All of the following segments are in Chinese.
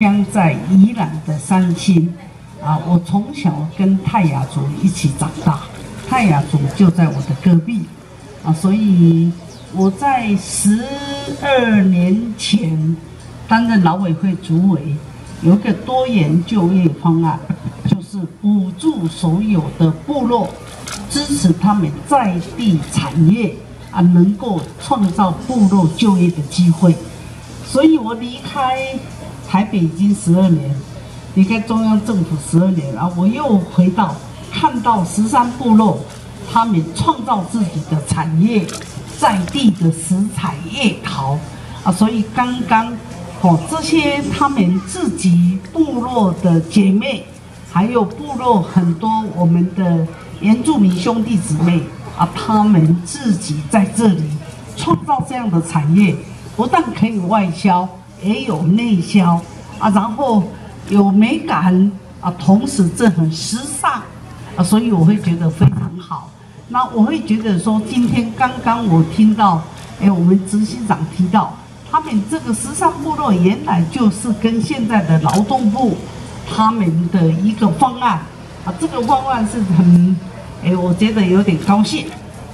乡在宜兰的三星啊，我从小跟泰雅族一起长大，泰雅族就在我的隔壁啊，所以我在十二年前担任劳委会主委，有一个多元就业方案，就是补助所有的部落，支持他们在地产业啊，能够创造部落就业的机会，所以我离开。台北已经十二年，离开中央政府十二年，然后我又回到看到十三部落，他们创造自己的产业，在地的食材叶桃啊，所以刚刚哦这些他们自己部落的姐妹，还有部落很多我们的原住民兄弟姊妹啊，他们自己在这里创造这样的产业，不但可以外销。也有内销啊，然后有美感啊，同时这很时尚啊，所以我会觉得非常好。那我会觉得说，今天刚刚我听到，哎，我们执行长提到，他们这个时尚部落原来就是跟现在的劳动部他们的一个方案啊，这个方案是很，哎，我觉得有点高兴，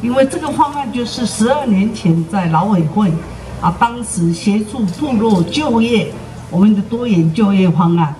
因为这个方案就是十二年前在劳委会。啊，当时协助部落就业，我们的多元就业方案。